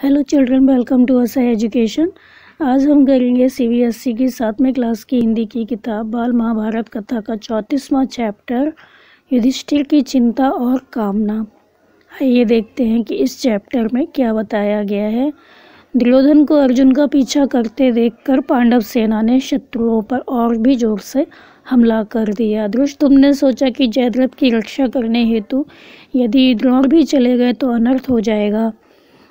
Hello children welcome to Asa education आज हम करेंगे सीबीएसई की सातवें क्लास की हिंदी की किताब, बाल महाभारत कथा का चौंतीसवां चैप्टर युधिष्ठिर की चिंता और कामना। आइए देखते हैं कि इस चैप्टर में क्या बताया गया है। दुर्योधन को अर्जुन का पीछा करते देखकर पांडव सेना ने शत्रुओं पर और भी ज़ोर से हमला कर दिया। दृष्ट, तुमने सोचा कि जयद्रथ की रक्षा करने हेतु यदि द्रोण भी चले गए तो अनर्थ हो जाएगा।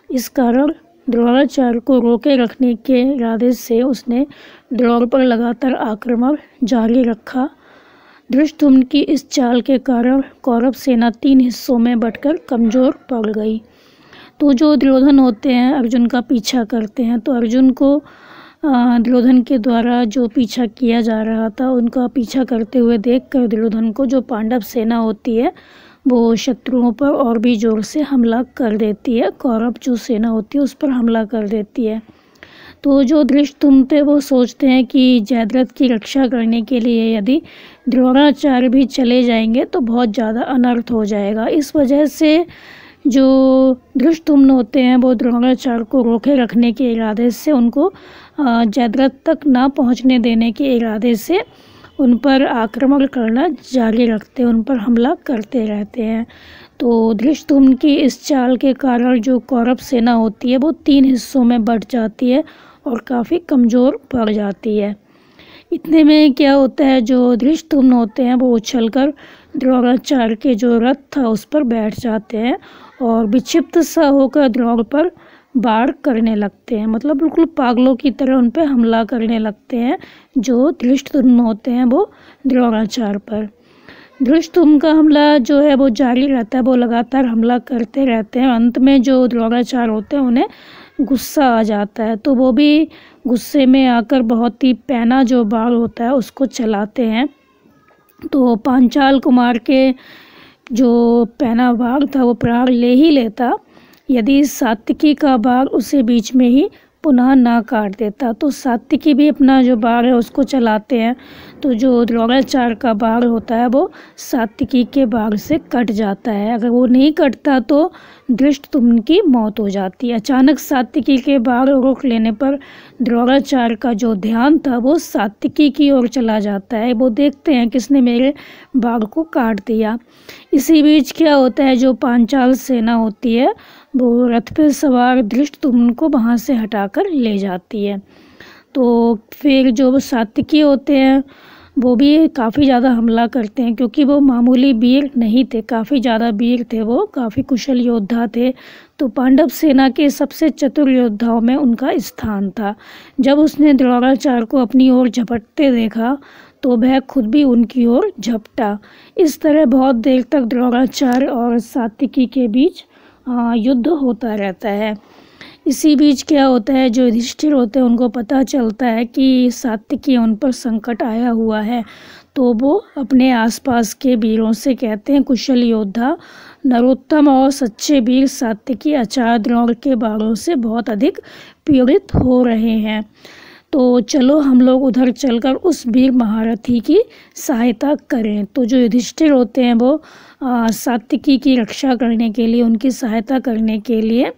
इस कारण द्रोणाचार्य को रोके रखने के इरादे से उसने द्रोण पर लगातार आक्रमण जारी रखा। धृष्टुम्न की इस चाल के कारण कौरव सेना तीन हिस्सों में बटकर कमज़ोर पड़ गई। तो जो दुर्योधन होते हैं, अर्जुन का पीछा करते हैं तो अर्जुन को दुर्योधन के द्वारा जो पीछा किया जा रहा था, उनका पीछा करते हुए देखकर दुर्योधन को जो पांडव सेना होती है वो शत्रुओं पर और भी ज़ोर से हमला कर देती है। कौरव जो सेना होती है, उस पर हमला कर देती है। तो जो दृष्ट तुम थे, वो सोचते हैं कि जयद्रथ की रक्षा करने के लिए यदि द्रोणाचार्य भी चले जाएँगे तो बहुत ज़्यादा अनर्थ हो जाएगा। इस वजह से जो तुम होते हैं, वो द्रोणाचार्य को रोके रखने के इरादे से, उनको जयद्रथ तक ना पहुँचने देने के इरादे से उन पर आक्रमण करना जारी रखते हैं, उन पर हमला करते रहते हैं। तो धृष्टुम्न की इस चाल के कारण जो कौरव सेना होती है, वो तीन हिस्सों में बढ़ जाती है और काफ़ी कमज़ोर पड़ जाती है। इतने में क्या होता है, जो धृष्टुम्न होते हैं, वो उछलकर द्रोणाचार्य के जो रथ था, उस पर बैठ जाते हैं और विक्षिप्त सा होकर द्रोण पर बाढ़ करने लगते हैं। मतलब बिल्कुल पागलों की तरह उन पर हमला करने लगते हैं, जो धृष्टुम्न होते हैं वो द्रोणाचार्य पर। धृष्टुम का हमला जो है वो जारी रहता है, वो लगातार हमला करते रहते हैं। अंत में जो द्रोणाचार्य होते हैं, उन्हें गुस्सा आ जाता है तो वो भी गुस्से में आकर बहुत ही पैना जो बाढ़ होता है, उसको चलाते हैं। तो पांचाल कुमार के जो पैना बाघ था, वो प्राण ले ही लेता। यदि सात्विकी का बाघ उसे बीच में ही पुनः ना काट देता तो सात्विकी भी अपना जो बाघ है उसको चलाते हैं। तो जो द्रोणाचार्य का बाघ होता है, वो सात्विकी के बाघ से कट जाता है। अगर वो नहीं कटता तो दृष्ट तुम की मौत हो जाती है। अचानक सात्विकी के बाघ रोक लेने पर द्रोणाचार्य का जो ध्यान था, वो सात्विकी की ओर चला जाता है। वो देखते हैं, किसने मेरे बाघ को काट दिया? इसी बीच क्या होता है, जो पांचाल सेना होती है, वो रथ पे सवार दृष्ट तुम को वहाँ से हटाकर ले जाती है। तो फिर जो सात्विकी होते हैं, वो भी काफ़ी ज़्यादा हमला करते हैं, क्योंकि वो मामूली वीर नहीं थे, काफ़ी ज़्यादा वीर थे वो, काफ़ी कुशल योद्धा थे। तो पांडव सेना के सबसे चतुर योद्धाओं में उनका स्थान था। जब उसने द्रोणाचार्य को अपनी ओर झपटते देखा तो वह खुद भी उनकी ओर झपटा। इस तरह बहुत देर तक द्रोणाचार्य और सात्विकी के बीच युद्ध होता रहता है। इसी बीच क्या होता है, जो युधिष्ठिर होते हैं, उनको पता चलता है कि सात्विकी उन पर संकट आया हुआ है। तो वो अपने आसपास के वीरों से कहते हैं, कुशल योद्धा, नरोत्तम और सच्चे वीर सात्विकी आचार्य द्रोण के बाणों से बहुत अधिक पीड़ित हो रहे हैं। तो चलो हम लोग उधर चलकर उस वीर महारथी की सहायता करें। तो जो युधिष्ठिर होते हैं वो सात्विकी की रक्षा करने के लिए, उनकी सहायता करने के लिए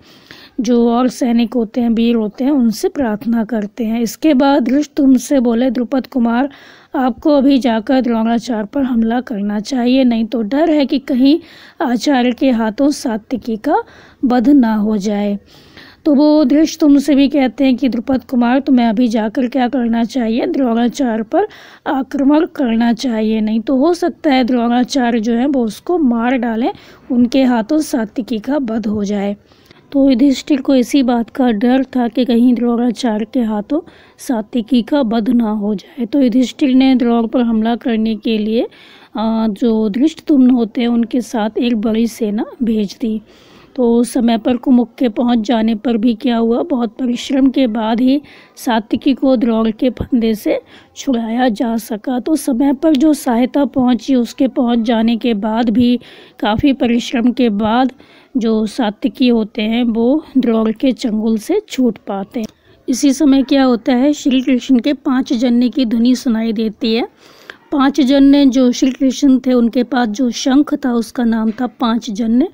जो और सैनिक होते हैं, वीर होते हैं, उनसे प्रार्थना करते हैं। इसके बाद धृष्ट तुमसे बोले, द्रुपद कुमार, आपको अभी जाकर द्रोणाचार्य पर हमला करना चाहिए। नहीं तो डर है कि कहीं आचार्य के हाथों सात्विकी का वध ना हो जाए। तो वो दृश्य तुमसे भी कहते हैं कि द्रुपद कुमार, तुम्हें अभी जाकर क्या करना चाहिए? द्रोणाचार्य पर आक्रमण करना चाहिए। नहीं तो हो सकता है द्रोणाचार्य जो है, वो उसको मार डालें, उनके हाथों सात्विकी का वध हो जाए। तो युधिष्ठिर को इसी बात का डर था कि कहीं द्रोणाचार्य के हाथों सात्विकी का वध ना हो जाए। तो युधिष्ठिर ने द्रोण पर हमला करने के लिए जो दृष्ट तुम होते हैं, उनके साथ एक बड़ी सेना भेज दी। तो समय पर कुमुख के पहुँच जाने पर भी क्या हुआ? बहुत परिश्रम के बाद ही सात्विकी को द्रोण के फंदे से छुड़ाया जा सका। तो समय पर जो सहायता पहुँची, उसके पहुँच जाने के बाद भी काफ़ी परिश्रम के बाद जो सात्विकी होते हैं, वो द्रोण के चंगुल से छूट पाते हैं। इसी समय क्या होता है? श्री कृष्ण के पाँच जन्य की ध्वनि सुनाई देती है। पाँच जन्य जो श्री कृष्ण थे, उनके पास जो शंख था, उसका नाम था पाँच जन्य।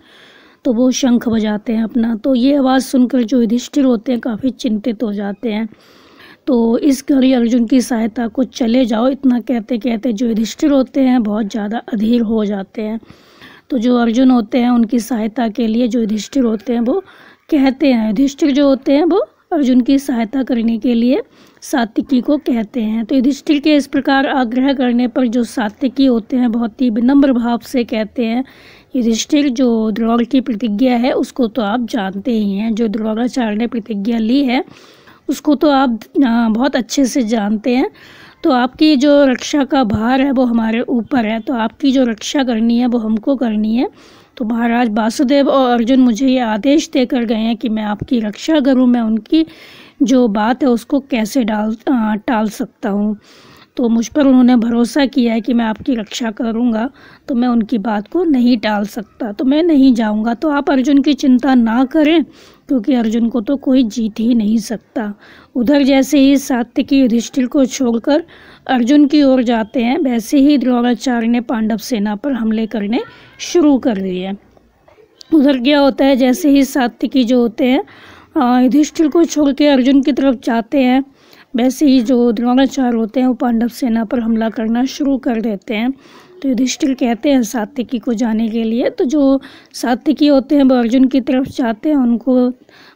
तो वो शंख बजाते हैं अपना। तो ये आवाज़ सुनकर जो युधिष्ठिर होते हैं काफ़ी चिंतित हो जाते हैं। तो इस घड़ी अर्जुन की सहायता को चले जाओ, इतना कहते कहते जो युधिष्ठिर होते हैं बहुत ज़्यादा अधीर हो जाते हैं। तो जो अर्जुन होते हैं, उनकी सहायता के लिए जो युधिष्ठिर होते हैं, वो कहते हैं। युधिष्ठिर जो होते हैं, वो अर्जुन की सहायता करने के लिए सात्विकी को कहते हैं। तो युधिष्ठिर के इस प्रकार आग्रह करने पर जो सात्विकी होते हैं, बहुत ही विनम्र भाव से कहते हैं युधिष्ठिर जो द्रोण की प्रतिज्ञा है, उसको तो आप जानते ही हैं। जो द्रोणाचार्य ने प्रतिज्ञा ली है, उसको तो आप बहुत अच्छे से जानते हैं। तो आपकी जो रक्षा का भार है, वो हमारे ऊपर है। तो आपकी जो रक्षा करनी है, वो हमको करनी है। तो महाराज वासुदेव और अर्जुन मुझे ये आदेश देकर गए हैं कि मैं आपकी रक्षा करूँ, मैं उनकी जो बात है, उसको कैसे डाल टाल सकता हूँ। तो मुझ पर उन्होंने भरोसा किया है कि मैं आपकी रक्षा करूँगा तो मैं उनकी बात को नहीं टाल सकता तो मैं नहीं जाऊँगा। तो आप अर्जुन की चिंता ना करें, क्योंकि अर्जुन को तो कोई जीत ही नहीं सकता। उधर जैसे ही सात्यकी युधिष्ठिर को छोड़कर अर्जुन की ओर जाते हैं, वैसे ही द्रोणाचार्य ने पांडव सेना पर हमले करने शुरू कर दिए उधर क्या होता है, जैसे ही सात्यकी जो होते हैं युधिष्ठिर को छोड़ के अर्जुन की तरफ़ जाते हैं वैसे ही जो द्रोणाचार्य होते हैं, वो पांडव सेना पर हमला करना शुरू कर देते हैं। तो युधिष्ठिर कहते हैं सात्विकी को जाने के लिए। तो जो सात्विकी होते हैं, वो अर्जुन की तरफ़ जाते हैं उनको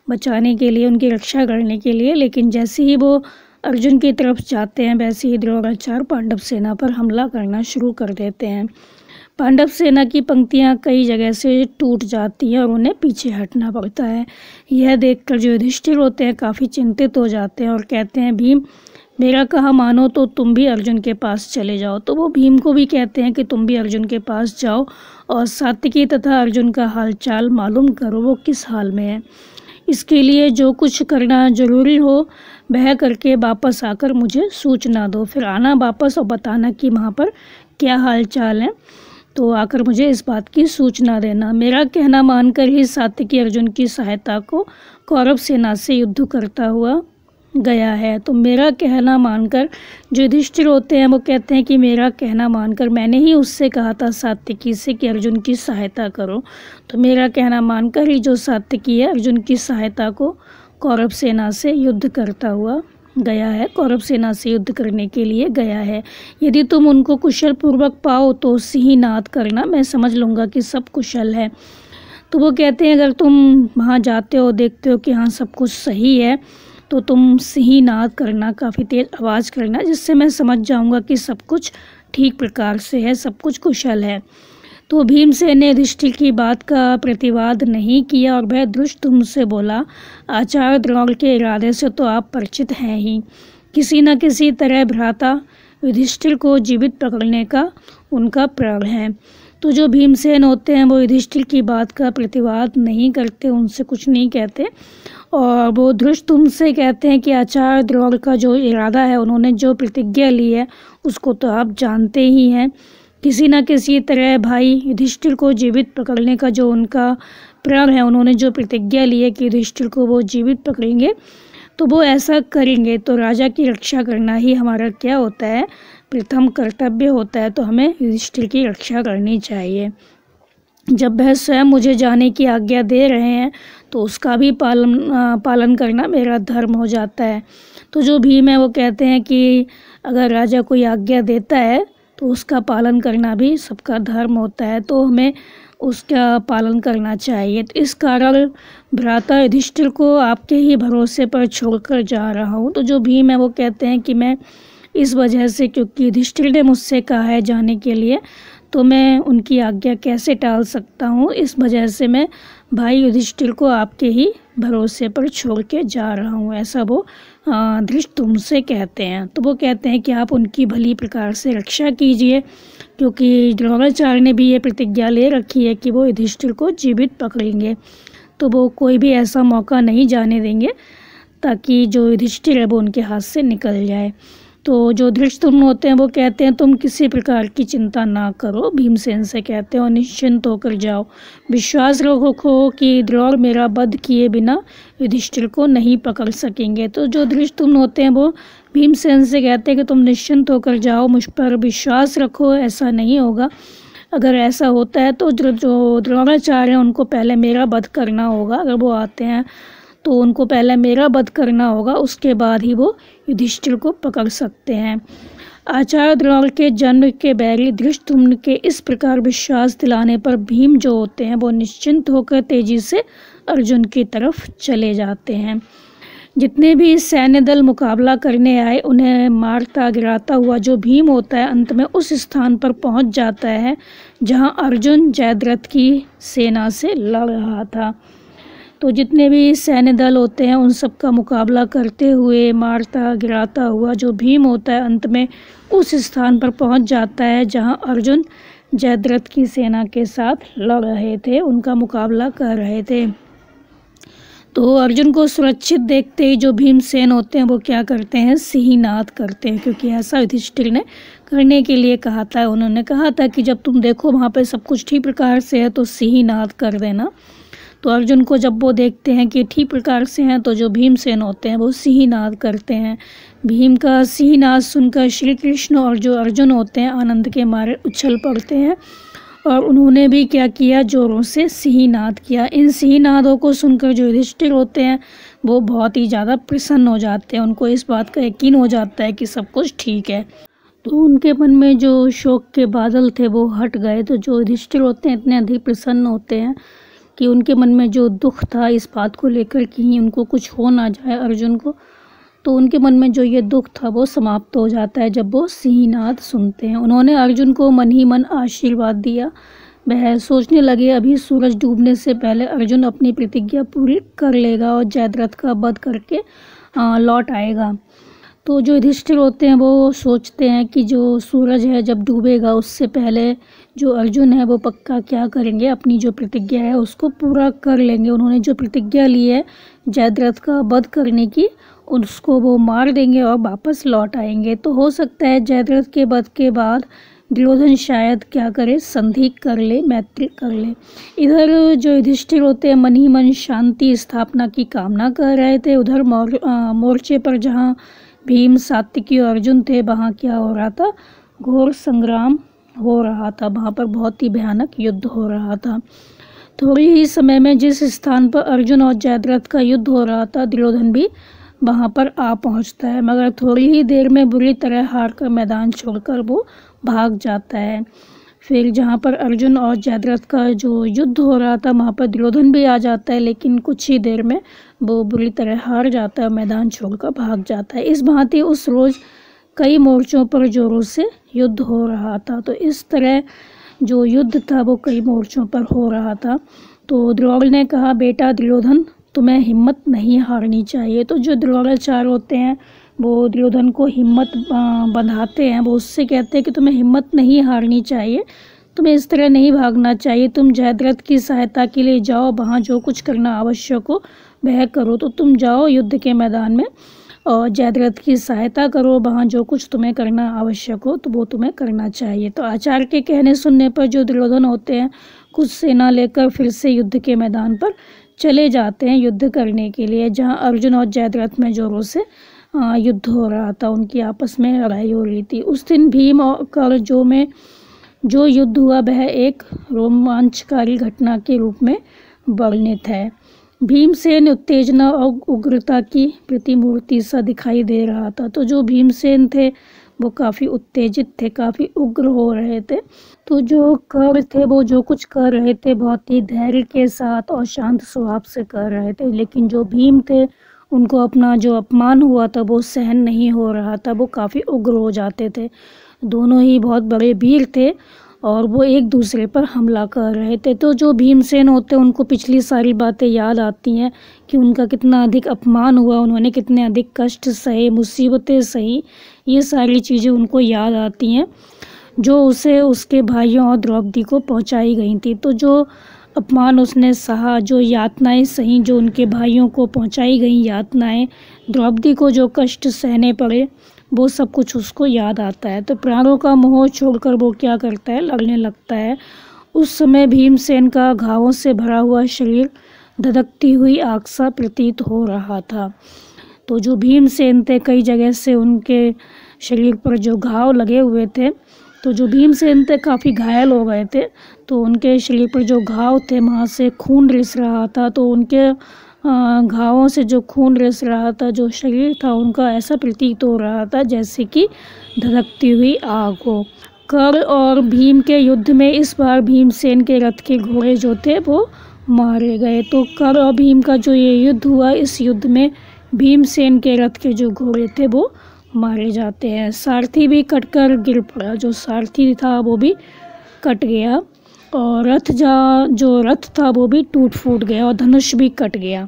बचाने के लिए, उनकी रक्षा करने के लिए। लेकिन जैसे ही वो अर्जुन की तरफ़ जाते हैं, वैसे ही द्रोणाचार्य पांडव सेना पर हमला करना शुरू कर देते हैं। पांडव सेना की पंक्तियाँ कई जगह से टूट जाती हैं और उन्हें पीछे हटना पड़ता है। यह देखकर जो युधिष्ठिर होते हैं काफ़ी चिंतित हो जाते हैं और कहते हैं, भीम, मेरा कहा मानो तो तुम भी अर्जुन के पास चले जाओ। तो वो भीम को भी कहते हैं कि, तुम भी अर्जुन के पास जाओ और सात्विकी तथा अर्जुन का हालचाल मालूम करो, वो किस हाल में है। इसके लिए जो कुछ करना ज़रूरी हो, वह करके वापस आकर मुझे सूचना दो। फिर आना वापस और बताना कि वहाँ पर क्या हाल चाल है। तो आकर मुझे इस बात की सूचना देना। मेरा कहना मानकर ही सात्विकी अर्जुन की सहायता को कौरव सेना से युद्ध करता हुआ गया है। तो मेरा कहना मानकर जो युधिष्ठिर होते हैं, वो कहते हैं कि मेरा कहना मानकर मैंने ही उससे कहा था सात्विकी से कि अर्जुन की सहायता करो। तो मेरा कहना मानकर ही जो सात्विकी है, अर्जुन की सहायता को कौरव सेना से युद्ध करता हुआ गया है, कौरव सेना से युद्ध करने के लिए गया है। यदि तुम उनको कुशल पूर्वक पाओ तो सिंह नाद करना, मैं समझ लूँगा कि सब कुशल है। तो वो कहते हैं, अगर तुम वहाँ जाते हो, देखते हो कि हाँ सब कुछ सही है तो तुम सही नाद करना, काफ़ी तेज़ आवाज़ करना, जिससे मैं समझ जाऊँगा कि सब कुछ ठीक प्रकार से है, सब कुछ कुशल है। तो भीमसेन ने युधिष्ठिर की बात का प्रतिवाद नहीं किया और वह दृष्ट से बोला, आचार्य द्रोण के इरादे से तो आप परिचित हैं ही। किसी न किसी तरह भ्राता, युधिष्ठिर को जीवित पकड़ने का उनका प्रण है। तो जो भीमसेन होते हैं, वो युधिष्ठिर की बात का प्रतिवाद नहीं करते, उनसे कुछ नहीं कहते। और वो तुम तुमसे कहते हैं कि आचार्य द्रोण का जो इरादा है, उन्होंने जो प्रतिज्ञा ली है, उसको तो आप जानते ही हैं। किसी न किसी तरह भाई युधिष्ठिर को जीवित पकड़ने का जो उनका प्रण है, उन्होंने जो प्रतिज्ञा ली है कि युधिष्ठिर को वो जीवित पकड़ेंगे तो वो ऐसा करेंगे। तो राजा की रक्षा करना ही हमारा क्या होता है? प्रथम कर्तव्य होता है तो हमें युधिष्ठिर की रक्षा करनी चाहिए। जब वह स्वयं मुझे जाने की आज्ञा दे रहे हैं तो उसका भी पालन पालन करना मेरा धर्म हो जाता है। तो जो भीम है वो कहते हैं कि अगर राजा कोई आज्ञा देता है तो उसका पालन करना भी सबका धर्म होता है तो हमें उसका पालन करना चाहिए। तो इस कारण भ्राता युधिष्ठिर को आपके ही भरोसे पर छोड़कर जा रहा हूँ। तो जो भीम है वो कहते हैं कि मैं इस वजह से, क्योंकि युधिष्ठिर ने मुझसे कहा है जाने के लिए तो मैं उनकी आज्ञा कैसे टाल सकता हूँ? इस वजह से मैं भाई युधिष्ठिर को आपके ही भरोसे पर छोड़ के जा रहा हूँ। ऐसा वो दृष्ट तुमसे कहते हैं। तो वो कहते हैं कि आप उनकी भली प्रकार से रक्षा कीजिए, क्योंकि द्रोणाचार्य ने भी ये प्रतिज्ञा ले रखी है कि वो युधिष्ठिर को जीवित पकड़ेंगे। तो वो कोई भी ऐसा मौका नहीं जाने देंगे, ताकि जो युधिष्ठिर है वो उनके हाथ से निकल जाए। तो जो तुम होते हैं वो कहते हैं, तुम किसी प्रकार की चिंता ना करो। भीमसेन से कहते हैं, और निश्चिंत होकर जाओ। विश्वास रखो कि द्रोण मेरा वध किए बिना युधिष्ठिर को नहीं पकड़ सकेंगे। तो जो तुम होते हैं वो भीमसेन से कहते हैं कि, तुम निश्चिंत होकर जाओ, मुझ पर विश्वास रखो, ऐसा नहीं होगा। अगर ऐसा होता है तो जो द्रोणाचार्य उनको पहले मेरा वध करना होगा। अगर वो आते हैं तो उनको पहले मेरा वध करना होगा, उसके बाद ही वो युधिष्ठिर को पकड़ सकते हैं। आचार्य द्रोण के जन्म के बैरी धृष्टुम्न के इस प्रकार विश्वास दिलाने पर भीम जो होते हैं, वो निश्चिंत होकर तेज़ी से अर्जुन की तरफ़ चले जाते हैं। जितने भी सैन्य दल मुकाबला करने आए, उन्हें मारता गिराता हुआ जो भीम होता है, अंत में उस स्थान पर पहुँच जाता है, जहाँ अर्जुन जयद्रथ की सेना से लड़ रहा था। तो जितने भी सैन्य दल होते हैं, उन सब का मुकाबला करते हुए मारता, गिराता हुआ जो भीम होता है, अंत में उस स्थान पर पहुँच जाता है जहाँ अर्जुन जयद्रथ की सेना के साथ लड़ रहे थे, उनका मुकाबला कर रहे थे। तो अर्जुन को सुरक्षित देखते ही जो भीमसेन होते हैं, वो क्या करते हैं? सिंहनाद करते हैं, क्योंकि ऐसा युधिष्ठिर ने करने के लिए कहा था। उन्होंने कहा था कि जब तुम देखो, वहाँ पे सब कुछ ठीक प्रकार से है तो सिंहनाद कर देना। तो अर्जुन को जब वो देखते हैं कि ठीक प्रकार से हैं तो जो भीमसेन होते हैं वो सिंहनाद करते हैं। भीम का सिंहनाद सुनकर श्री कृष्ण और जो अर्जुन होते हैं, आनंद के मारे उछल पड़ते हैं और उन्होंने भी क्या किया? जोरों से सिंहनाद किया। इन सिंहनादों को सुनकर जो युधिष्ठिर होते हैं, वो बहुत ही ज़्यादा प्रसन्न हो जाते हैं। उनको इस बात का यकीन हो जाता है कि सब कुछ ठीक है। तो उनके मन में जो शोक के बादल थे, वो हट गए। तो जो युधिष्ठिर होते हैं, इतने अधिक प्रसन्न होते हैं कि उनके मन में जो दुख था इस बात को लेकर कि उनको कुछ हो ना जाए अर्जुन को तो उनके मन में जो ये दुख था वो समाप्त हो जाता है जब वो सिंहनाद सुनते हैं। उन्होंने अर्जुन को मन ही मन आशीर्वाद दिया। वह सोचने लगे, अभी सूरज डूबने से पहले अर्जुन अपनी प्रतिज्ञा पूरी कर लेगा और जयद्रथ का वध करके लौट आएगा। तो जो युधिष्ठिर होते हैं, वो सोचते हैं कि जो सूरज है जब डूबेगा, उससे पहले जो अर्जुन है, वो पक्का क्या करेंगे? अपनी जो प्रतिज्ञा है, उसको पूरा कर लेंगे। उन्होंने जो प्रतिज्ञा ली है, जयद्रथ का वध करने की, उसको वो मार देंगे और वापस लौट आएँगे। तो हो सकता है, जयद्रथ के वध के बाद दुर्योधन शायद क्या करे, संधि कर ले, मैत्री कर ले। इधर जो युधिष्ठिर होते हैं, मन ही मन शांति स्थापना की कामना कर रहे थे। उधर मोर्चे पर जहाँ भीम सात्विकी अर्जुन थे, वहाँ क्या हो रहा था? घोर संग्राम हो रहा था। वहाँ पर बहुत ही भयानक युद्ध हो रहा था। थोड़ी ही समय में जिस स्थान पर अर्जुन और जयद्रथ का युद्ध हो रहा था दुर्योधन भी वहाँ पर आ पहुँचता है। मगर थोड़ी ही देर में बुरी तरह हार कर मैदान छोड़कर वो भाग जाता है। फिर जहाँ पर अर्जुन और जयद्रथ का जो युद्ध हो रहा था, वहाँ पर दुर्योधन भी आ जाता है, लेकिन कुछ ही देर में वो बुरी तरह हार जाता है मैदान छोड़कर भाग जाता है। इस भांति उस रोज़ कई मोर्चों पर जोरों से युद्ध हो रहा था। तो इस तरह जो युद्ध था, वो कई मोर्चों पर हो रहा था। तो द्रोण ने कहा, बेटा, दुर्योधन, तुम्हें हिम्मत नहीं हारनी चाहिए। तो जो द्रोणाचार्य होते हैं वो दुर्योधन को हिम्मत बंधाते हैं, वो उससे कहते हैं कि तुम्हें हिम्मत नहीं हारनी चाहिए, तुम्हें इस तरह नहीं भागना चाहिए, तुम जयद्रथ की सहायता के लिए जाओ, वहाँ जो कुछ करना आवश्यक हो, वह करो। तो तुम जाओ युद्ध के मैदान में और जयद्रथ की सहायता करो, वहाँ जो कुछ तुम्हें करना आवश्यक हो तो वो तुम्हें करना चाहिए। तो आचार्य के कहने सुनने पर जो दुर्योधन होते हैं, कुछ सेना लेकर फिर से युद्ध के मैदान पर चले जाते हैं, युद्ध करने के लिए, जहाँ अर्जुन और जयद्रथ में जोरों से युद्ध हो रहा था, उनकी आपस में लड़ाई हो रही थी। उस दिन भीम और जो में जो युद्ध हुआ, वह एक रोमांचकारी घटना के रूप में वर्णित है भीमसेन उत्तेजना और उग्रता की प्रतिमूर्ति सा दिखाई दे रहा था। तो जो भीमसेन थे, वो काफ़ी उत्तेजित थे, काफ़ी उग्र हो रहे थे। तो जो कर थे, वो जो कुछ कर रहे थे, बहुत ही धैर्य के साथ और शांत स्वभाव से कर रहे थे। लेकिन जो भीम थे उनको अपना जो अपमान हुआ था, वो सहन नहीं हो रहा था, वो काफ़ी उग्र हो जाते थे। दोनों ही बहुत बड़े वीर थे और वो एक दूसरे पर हमला कर रहे थे। तो जो भीमसेन होते, उनको पिछली सारी बातें याद आती हैं कि उनका कितना अधिक अपमान हुआ, उन्होंने कितने अधिक कष्ट, सहे, मुसीबतें सही, ये सारी चीज़ें उनको याद आती हैं, जो उसे, उसके भाइयों और द्रौपदी को पहुंचाई गई थी। तो जो अपमान उसने सहा। जो यातनाएँ सही, जो उनके भाइयों को पहुंचाई गई यातनाएँ, द्रौपदी को जो कष्ट सहने पड़े, वो सब कुछ उसको याद आता है। तो प्राणों का मोह छोड़कर वो क्या करता है? लड़ने लगता है। उस समय भीमसेन का घावों से भरा हुआ शरीर धधकती हुई आग सा प्रतीत हो रहा था। तो जो भीमसेन थे, कई जगह से उनके शरीर पर जो घाव लगे हुए थे तो जो भीमसेन थे काफ़ी घायल हो गए थे तो उनके शरीर पर जो घाव थे, वहाँ से खून रिस रहा था तो उनके घावों से जो खून रिस रहा था, जो शरीर था, उनका ऐसा प्रतीत हो रहा था जैसे कि धधकती हुई आग हो। कर और भीम के युद्ध में इस बार भीमसेन के रथ के घोड़े जो थे, वो मारे गए। तो कर और भीम का जो ये युद्ध हुआ, इस युद्ध में भीमसेन के रथ के जो घोड़े थे, वो मारे जाते हैं। सारथी भी कटकर गिर पड़ा। जो सारथी था वो भी कट गया और रथ जा जो रथ था वो भी टूट फूट गया और धनुष भी कट गया।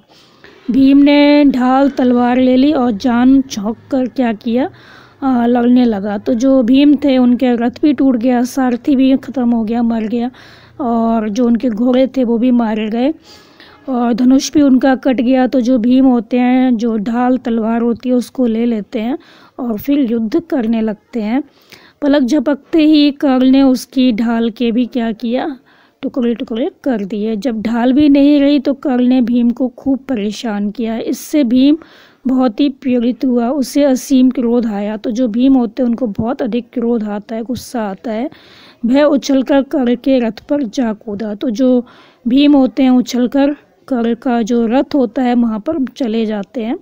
भीम ने ढाल तलवार ले ली और जान झोंक कर क्या किया? आ, लड़ने लगा। तो जो भीम थे उनके रथ भी टूट गया सारथी भी ख़त्म हो गया मर गया और जो उनके घोड़े थे वो भी मारे गए। और धनुष भी उनका कट गया तो जो भीम होते हैं, जो ढाल, तलवार होती है, उसको ले लेते हैं और फिर युद्ध करने लगते हैं। पलक झपकते ही कर्ल ने उसकी ढाल के भी क्या किया? टुकड़े टुकड़े कर दिए। जब ढाल भी नहीं रही तो कर्ल ने भीम को खूब परेशान किया। इससे भीम बहुत ही पीड़ित हुआ। उसे असीम क्रोध आया। तो जो भीम होते हैं, उनको बहुत अधिक क्रोध आता है, गुस्सा आता है। वह उछलकर कर के रथ पर जा कूदा। तो जो भीम होते हैं, उछलकर कर का जो रथ होता है, वहाँ पर चले जाते हैं।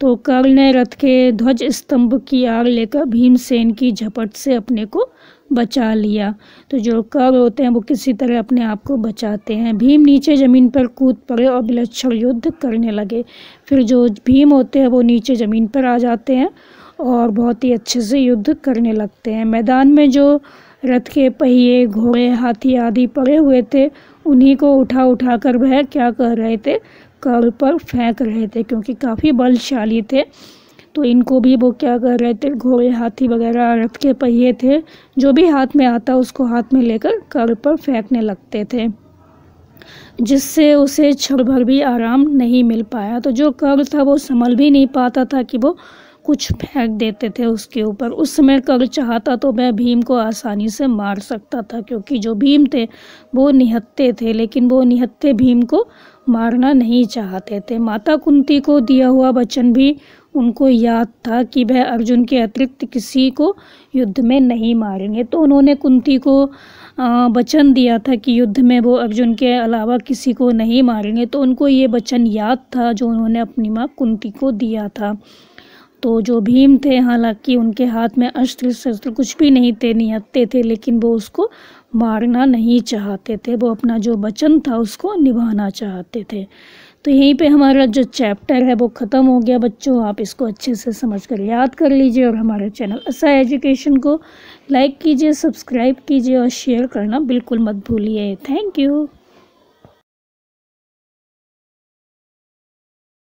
तो कर्ण ने रथ के ध्वज स्तंभ की आग लेकर भीमसेन की झपट से अपने को बचा लिया। तो जो कर होते हैं, वो किसी तरह अपने आप को बचाते हैं। भीम नीचे ज़मीन पर कूद पड़े और विलक्षण युद्ध करने लगे। फिर जो भीम होते हैं, वो नीचे ज़मीन पर आ जाते हैं और बहुत ही अच्छे से युद्ध करने लगते हैं। मैदान में जो रथ के पहिए, घोड़े, हाथी आदि पड़े हुए थे उन्हीं को उठा उठा कर वह क्या कर रहे थे? कल पर फेंक रहे थे, क्योंकि काफ़ी बलशाली थे। तो इनको भी वो क्या कर रहे थे? घोड़े, हाथी वगैरह रथ के पहिए थे। जो भी हाथ में आता, उसको हाथ में लेकर कल पर फेंकने लगते थे। जिससे उसे क्षण भर भी आराम नहीं मिल पाया। तो जो कर था, वो संभल भी नहीं पाता था कि वो कुछ फेंक देते थे उसके ऊपर। उस समय कर चाहता तो वह भीम को आसानी से मार सकता था, क्योंकि जो भीम थे, वो निहत्ते थे, लेकिन वो निहत्ते भीम को मारना नहीं चाहते थे। माता कुंती को दिया हुआ वचन भी उनको याद था कि वह अर्जुन के अतिरिक्त किसी को युद्ध में नहीं मारेंगे। तो उन्होंने कुंती को वचन दिया था कि युद्ध में वो अर्जुन के अलावा किसी को नहीं मारेंगे। तो उनको ये वचन याद था जो उन्होंने अपनी माँ कुंती को दिया था। तो जो भीम थे, हालाँकि उनके हाथ में अस्त्र, शस्त्र कुछ भी नहीं थे, निहत्ते थे, लेकिन वो उसको मारना नहीं चाहते थे। वो अपना जो वचन था, उसको निभाना चाहते थे। तो यहीं पे हमारा जो चैप्टर है, वो ख़त्म हो गया। बच्चों, आप इसको अच्छे से समझ कर याद कर लीजिए और हमारे चैनल असा एजुकेशन को लाइक कीजिए, सब्सक्राइब कीजिए और शेयर करना बिल्कुल मत भूलिए। Thank you.